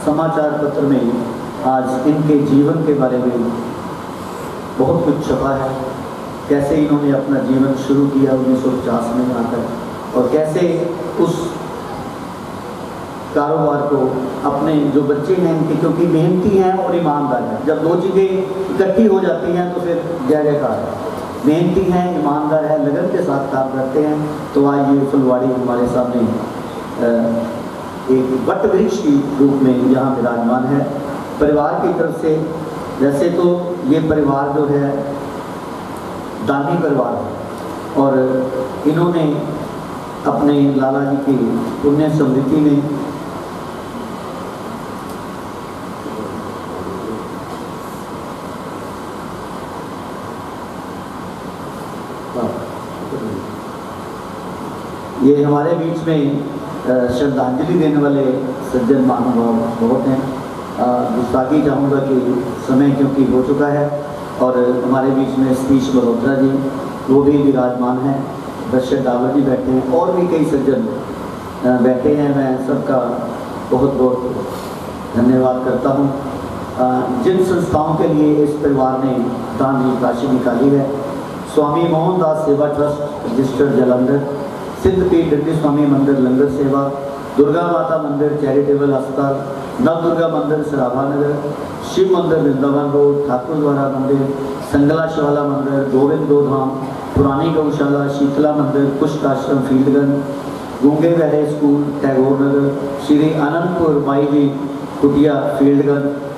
समाचार पत्र में आज इनके जीवन के बारे में बहुत कुछ छपा है। कैसे इन्होंने अपना जीवन शुरू किया उन्नीस सौ पचास में आकर? और कैसे उस कारोबार को अपने जो बच्चे हैं, इनके क्योंकि मेहनती हैं और ईमानदार हैं। जब दो चीज़ें इकट्ठी हो जाती हैं तो फिर जय जयकार मेहनती हैं, ईमानदार है, लगन के साथ काम करते हैं। तो आज ये फुलवाड़ी हमारे सामने एक वट वृक्ष की रूप में यहाँ विराजमान है। परिवार की तरफ़ से, वैसे तो ये परिवार जो है दानी परिवार और इन्होंने अपने लाला जी की पुण्य समृद्धि में ये हमारे बीच में श्रद्धांजलि देने वाले सज्जन महानुभाव बहुत हैं। गुस्ताखी चाहूँगा कि समय क्योंकि हो चुका है। और हमारे बीच में सतीश मल्होत्रा जी, वो भी विराजमान हैं दर्शक डावर जी बैठे हैं, और भी कई सज्जन बैठे हैं। मैं सबका बहुत बहुत धन्यवाद करता हूँ। जिन संस्थाओं के लिए इस परिवार ने दान राशि निकाली है, स्वामी मोहनदास सेवा ट्रस्ट, रजिस्टर जलंधर सिद्ध पीठ डंडी स्वामी मंदिर लंगर सेवा, दुर्गा माता मंदिर चैरिटेबल अस्पताल नव दुर्गा मंदिर सराभा नगर, शिव मंदिर वृंदावन रोड, ठाकुर द्वारा मंदिर संगला शिवाला मंदिर, गोविंद दो धाम, पुरानी गौशाला, शीतला मंदिर कुष्ठ आश्रम, फील्डगंज, गूँगे बहरे स्कूल, टैगोर नगर, श्री अनंतपुर माई जी कुटिया, फील्डगंज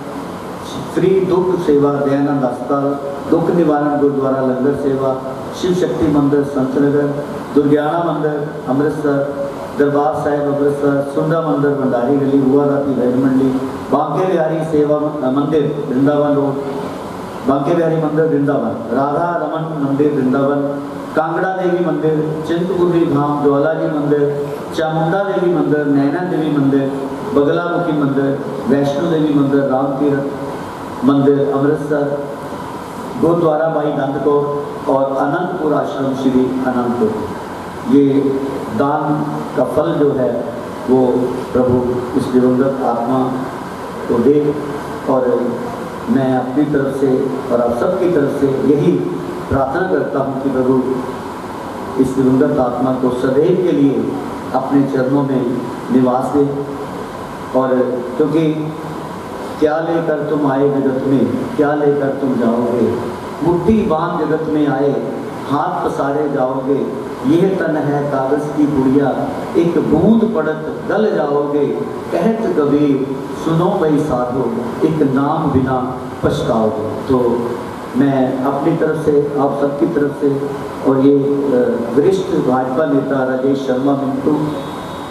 फ्री दुख सेवा दयानंद अस्पताल, दुख निवारण गुरुद्वारा, लंगर सेवा, शिव शक्ति मंदिर संतनगर दुर्गियाना मंदिर, अमृतसर दरबार साहिब अमृतसर सुंडा मंदिर, भंडारी गली हुआ राती वैद मंडी, बांके बिहारी सेवा मंदिर, वृंदावन रोड। बांके बिहारी मंदिर, वृंदावन। राधा रमन मंदिर, वृंदावन। कांगड़ा देवी मंदिर चिंतपुरी धाम ज्वाला जी मंदिर, चामुंडा देवी मंदिर, नैना देवी मंदिर, बगलामुखी मंदिर, वैष्णो देवी मंदिर राम तीर्थ मंदिर, अमृतसर, गुरुद्वारा भाई नंद और अनंतपुर आश्रम श्री अनंतपुर। ये दान का फल जो है, वो प्रभु इस दिवंगत आत्मा को दे और मैं अपनी तरफ़ से और आप सबकी तरफ़ से यही प्रार्थना करता हूँ कि प्रभु इस दिवंगत आत्मा को सदैव के लिए अपने चरणों में निवास दे। और क्योंकि क्या लेकर तुम आए जगत में, क्या लेकर तुम जाओगे? मुट्ठी बाँध जगत में आए, हाथ पसारे जाओगे यह तन है कागज़ की गुड़िया, एक बूंद पड़त गल जाओगे, कहत कबीर सुनो भाई साधो, एक नाम बिना पछताओगे। तो मैं अपनी तरफ़ से, आप सबकी तरफ़ से, और ये वरिष्ठ भाजपा नेता राजेश शर्मा मिंटू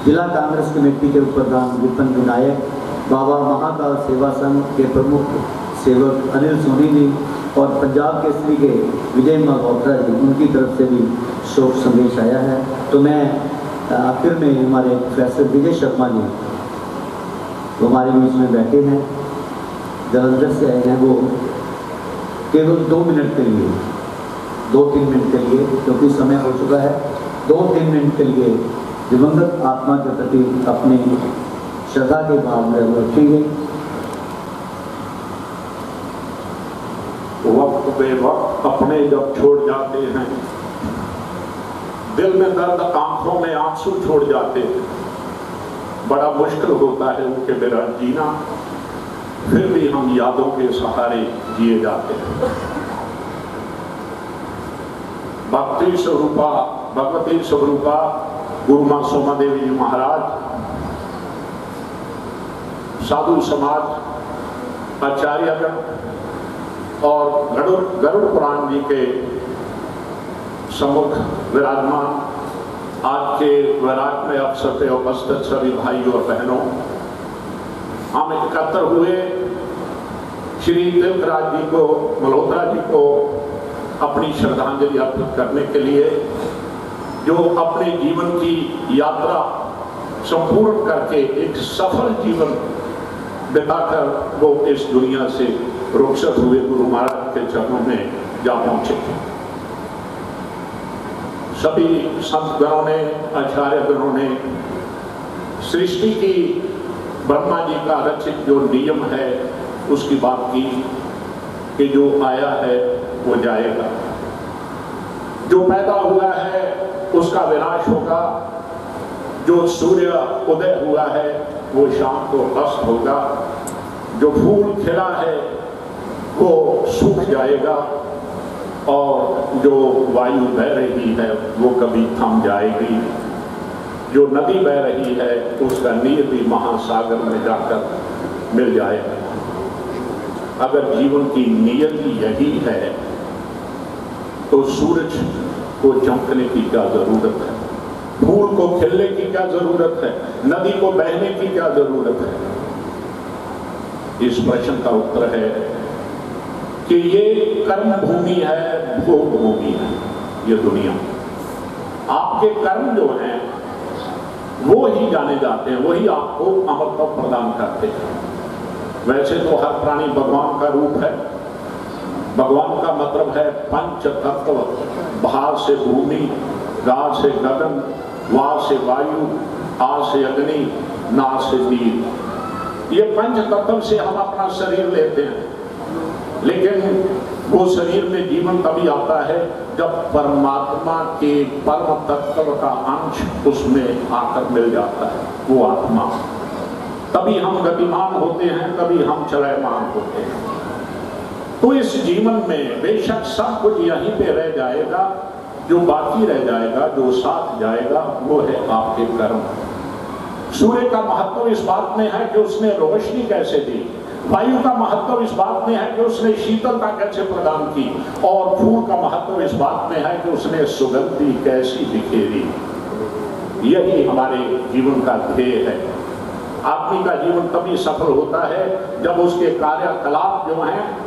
जिला कांग्रेस कमेटी के प्रधान विपिन विनायक, बाबा महाकाल सेवा संघ के प्रमुख सेवक अनिल सोनी जी और पंजाब केसरी के विजय मल्होत्रा जी, उनकी तरफ़ से भी शोक संदेश आया है। तो मैं आखिर में हमारे प्रोफेसर विजय शर्मा जी, वो हमारे बीच में बैठे हैं। जलंधर से आए हैं वो केवल दो मिनट के लिए, दो तीन मिनट के लिए, क्योंकि समय हो चुका है। दो तीन मिनट के लिए दिवंगत आत्मा के प्रति अपने श्रद्धा के भाव में रखेंगे वक्त बे वक्त अपने जब छोड़ जाते हैं। दिल में दर्द आँखों में आँसू छोड़ जाते हैं। बड़ा मुश्किल होता है उनके बिना जीना। फिर भी हम यादों के सहारे जिए जाते हैं। भक्ति स्वरूपा, भगवती स्वरूपा गुरुमा सोमा देवी जी महाराज, साधु समाज आचार्यगण और गरुड़ गरुड़ पुराण जी के सम्मुख विराजमान आज के वैराग में अवसर पे उपस्थित सभी भाई और बहनों, हम एकत्र हुए श्री देवराज जी को, मल्होत्रा जी को अपनी श्रद्धांजलि अर्पित करने के लिए, जो अपने जीवन की यात्रा संपूर्ण करके एक सफल जीवन बिताकर वो इस दुनिया से रुखसत हुए गुरु महाराज के चरणों में जा पहुँचे। सभी संत गणों ने आचार्य गणों ने सृष्टि की ब्रह्मा जी का रचित जो नियम है, उसकी बात की कि जो आया है, वो जाएगा। जो पैदा हुआ है, उसका विनाश होगा। जो सूर्य उदय हुआ है, वो शाम को अस्त होगा। जो फूल खिला है वो सूख जाएगा और जो वायु बह रही है वो कभी थम जाएगी। जो नदी बह रही है, उसका नीर भी महासागर में जाकर मिल जाएगा। अगर जीवन की नियति यही है तो सूरज को चमकने की क्या ज़रूरत है? फूल को खिलने की क्या ज़रूरत है? नदी को बहने की क्या ज़रूरत है? इस प्रश्न का उत्तर है कि ये कर्म भूमि है भोग भूमि है, ये दुनिया। आपके कर्म जो हैं, वो ही जाने जाते हैं, वही आपको अमरत्व प्रदान करते हैं। वैसे तो हर प्राणी भगवान का रूप है। भगवान का मतलब है पंच तत्व, भार से भूमि गा से गगन वा से वायु आ से अग्नि ना से नीर ये पंच तत्व से हम अपना शरीर लेते हैं। लेकिन वो शरीर में जीवन तभी आता है जब परमात्मा के परम तत्व का अंश उसमें आकर मिल जाता है, वो आत्मा। तभी हम गतिमान होते हैं, तभी हम चलयमान होते हैं। तो इस जीवन में बेशक सब कुछ यहीं पे रह जाएगा, जो बाकी रह जाएगा, जो साथ जाएगा, वो है आपके कर्म। सूर्य का महत्व इस बात में है कि उसने रोशनी कैसे दी? वायु का महत्व इस बात में है कि उसने शीतलता कैसे प्रदान की और फूल का महत्व इस बात में है कि उसने सुगंधी, कैसी बिखेरी। यही हमारे जीवन का ध्येय है। आदमी का जीवन तभी सफल होता है जब उसके कार्यकलाप जो हैं,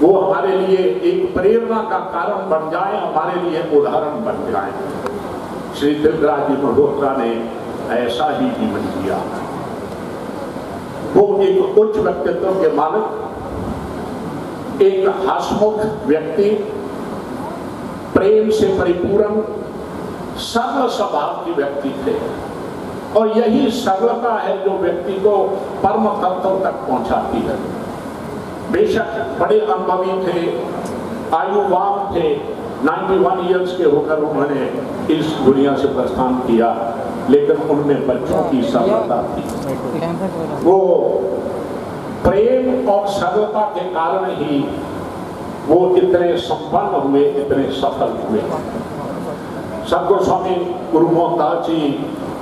वो हमारे लिए एक प्रेरणा का कारण बन जाए, हमारे लिए उदाहरण बन जाए। श्री दिलराज जी मल्होत्रा ने ऐसा ही जीवन जिया वो एक उच्च व्यक्तित्व के मालिक, एक हसमुख व्यक्ति, प्रेम से परिपूर्ण सरल स्वभाव के व्यक्ति थे। और यही सरलता है जो व्यक्ति को परम तत्व तक पहुंचाती है। बेशक बड़े अनुभवी थे आयुवान थे 91 इयर्स के होकर उन्होंने इस दुनिया से प्रस्थान किया। लेकिन उनमें बच्चों की सफलता थी वो प्रेम और सरलता के कारण ही वो इतने संपन्न हुए, इतने सफल हुए। सदगुरु स्वामी गुरु मोहनदास जी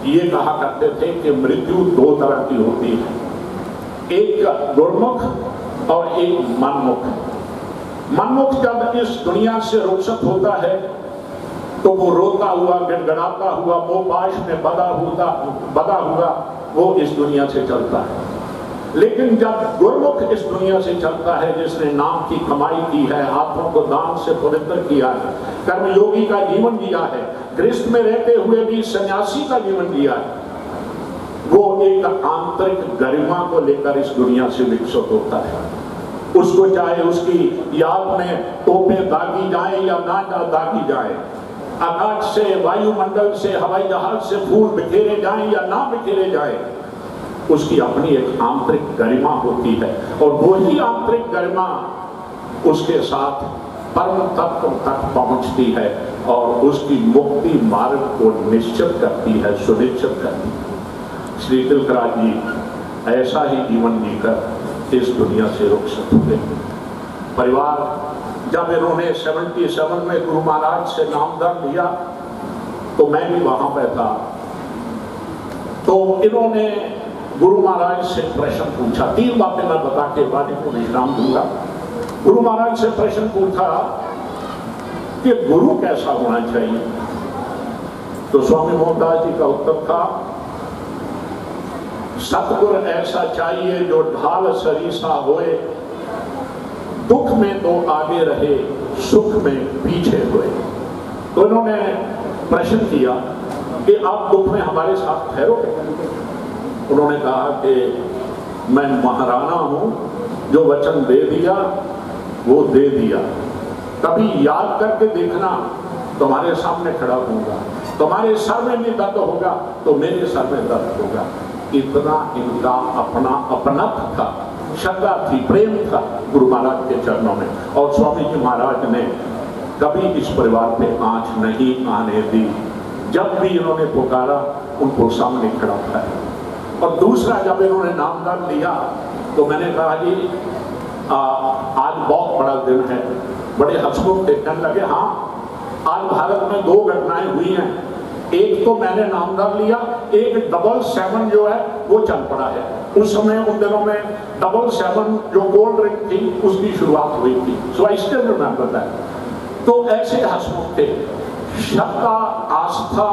ये कहा करते थे कि मृत्यु दो तरह की होती है। एक गुरमुख और एक मनमुख। मनमुख जब इस दुनिया से रुखसत होता है तो वो रोता हुआ, गड़गड़ाता हुआ मोहपाश में बदा हुआ बदा हुआ, वो इस दुनिया से चलता है। लेकिन जब गुरमुख इस दुनिया से चलता है, जिसने नाम की कमाई की है हाथों को दान से पवित्र किया है, कर्मयोगी का जीवन जिया है गृहस्थ में रहते हुए भी सन्यासी का जीवन जिया है, वो एक आंतरिक गरिमा को लेकर इस दुनिया से विकसित होता है। उसको चाहे उसकी याद में तोपे दागी जाए या ना दागी जाए आकाश से, वायुमंडल से, हवाई जहाज़ से फूल बिखेरे जाएँ या ना बिखेरे जाए, उसकी अपनी एक आंतरिक गरिमा होती है। और वही आंतरिक गरिमा उसके साथ परम तत्व तक पहुँचती है और उसकी मुक्ति मार्ग को निश्चित करती है, सुनिश्चित करती है। श्री तिलकराज जी, ऐसा ही जीवन जीकर इस दुनिया से रुखसत हुए परिवार जब इन्होंने 77 में गुरु महाराज से नामदान लिया तो मैं भी वहाँ पर था। तो इन्होंने गुरु महाराज से प्रश्न पूछा। तीन बातें मैं बता के बाद इनको विश्राम दूँगा। गुरु महाराज से प्रश्न पूछा कि गुरु कैसा होना चाहिए? तो स्वामी मोहनदास जी का उत्तर था, सतगुर ऐसा चाहिए जो ढाल सरीसा होए दुख में तो आगे रहे, सुख में पीछे हुए। तो इन्होंने प्रश्न किया कि आप दुख में हमारे साथ ठहरोगे उन्होंने कहा कि मैं महाराणा हूँ, जो वचन दे दिया, वो दे दिया। कभी याद करके देखना, तुम्हारे सामने खड़ा होगा तुम्हारे सर में भी दर्द होगा तो मेरे सर में दर्द होगा। इतना इनका अपना अपनत था। श्रद्धा थी प्रेम था गुरु महाराज के चरणों में। और स्वामी जी महाराज ने कभी इस परिवार पे आँच नहीं आने दी। जब भी इन्होंने पुकारा, उनको सामने खड़ा था और दूसरा जब इन्होंने नामदान लिया तो मैंने कहा, जी आज बहुत बड़ा दिन है। बड़े हंसमुख देखने लगे हाँ आज भारत में दो घटनाएँ हुई हैं। एक तो मैंने नामदान लिया, एक डबल सेवन जो है, वो चल पड़ा है। उस समय, उन दिनों में डबल सेवन जो गोल्ड रिंग थी, उसकी शुरुआत हुई थी। So I still remember that तो ऐसे हंसमुख थे। श्रद्धा आस्था,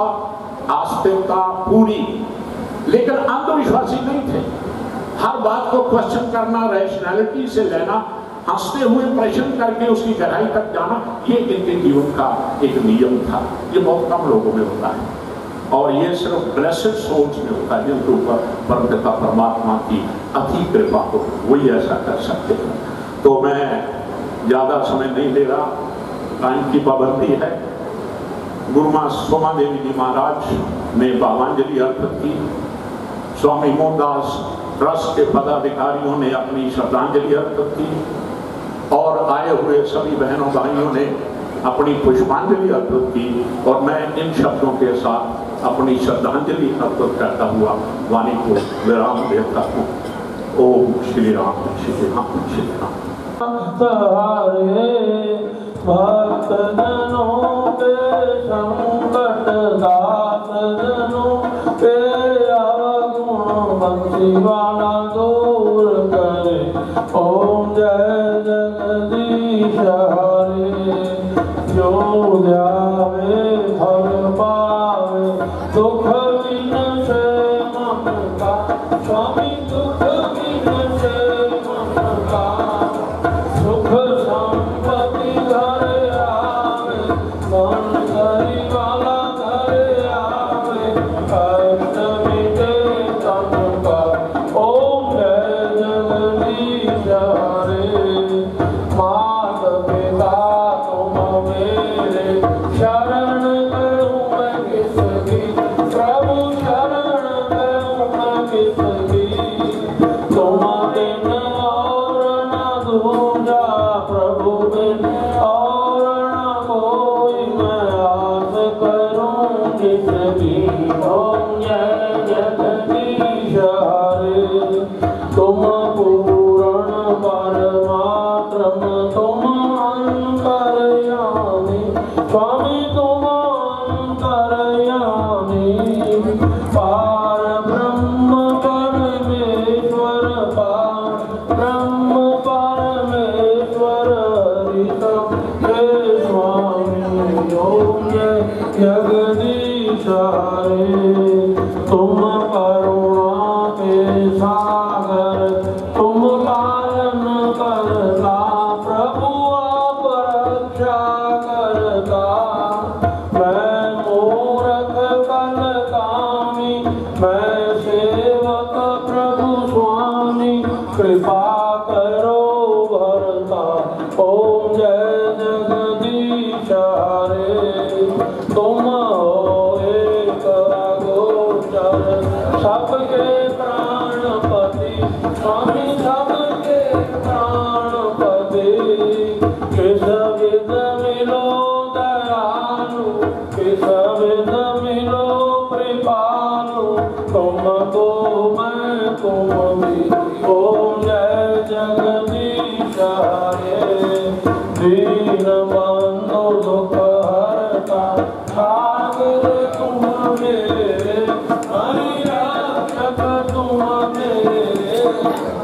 आस्तिकता पूरी। लेकिन अंधविश्वासी नहीं थे। हर बात को क्वेश्चन करना रैशनैलिटी से लेना हँसते हुए प्रश्न करके उसकी गहराई तक जाना, ये इनके जीवन का एक नियम था। ये बहुत कम लोगों में होता है। और ये सिर्फ़ ब्लेसेड सोल्स में होता है, जिनके ऊपर परमपिता परमात्मा की अति कृपा हो, वही ऐसा कर सकते हैं। तो मैं ज़्यादा समय नहीं ले रहा टाइम की पाबंदी है। गुरुमा सोमा देवी जी महाराज ने भावांजलि अर्पित की। स्वामी मोहनदास ट्रस्ट के पदाधिकारियों ने अपनी श्रद्धांजलि अर्पित की। और आए हुए सभी बहनों भाइयों ने अपनी पुष्पांजलि अर्पित की और मैं इन शब्दों के साथ अपनी श्रद्धांजलि अर्पित करता हुआ वाणी को विराम देता हूँ। ओम श्री राम श्री राम श्री राम। बंसीवाला दूर ओम जय जगदीश हरे जो ध्यावे फल पावे दुख से मन का स्वामी दुख किसकी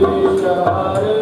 जगदीश हरे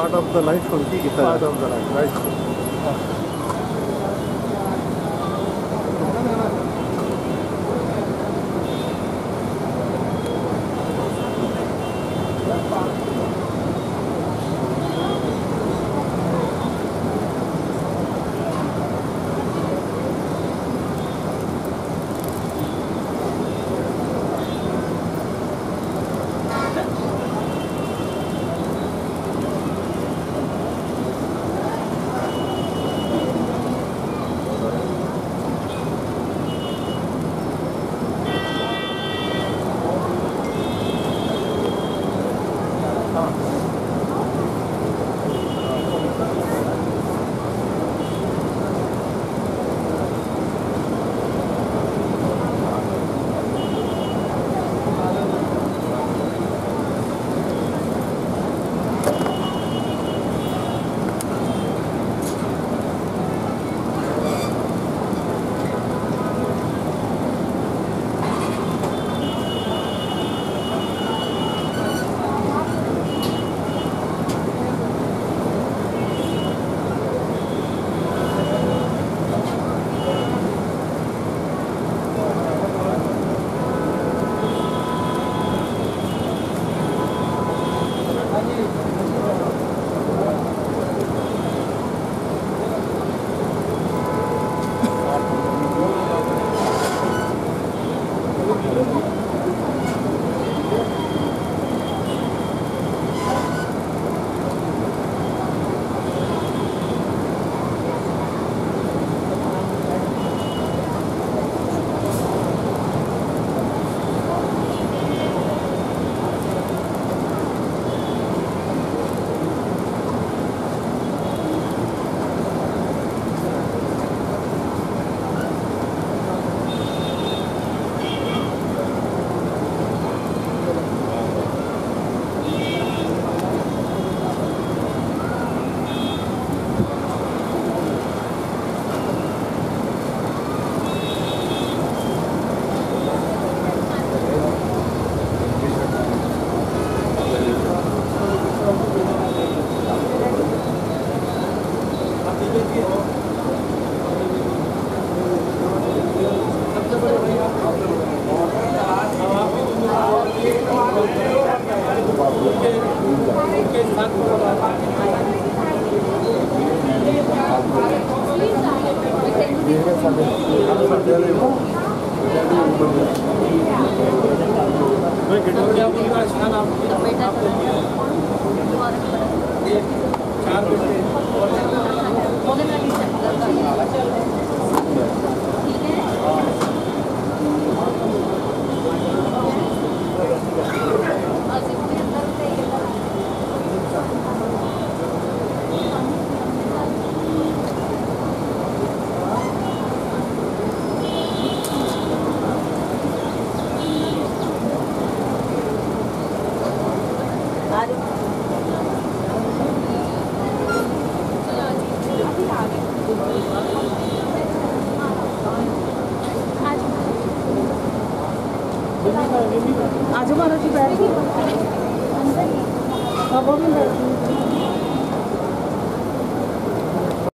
part of the life. Part of the life,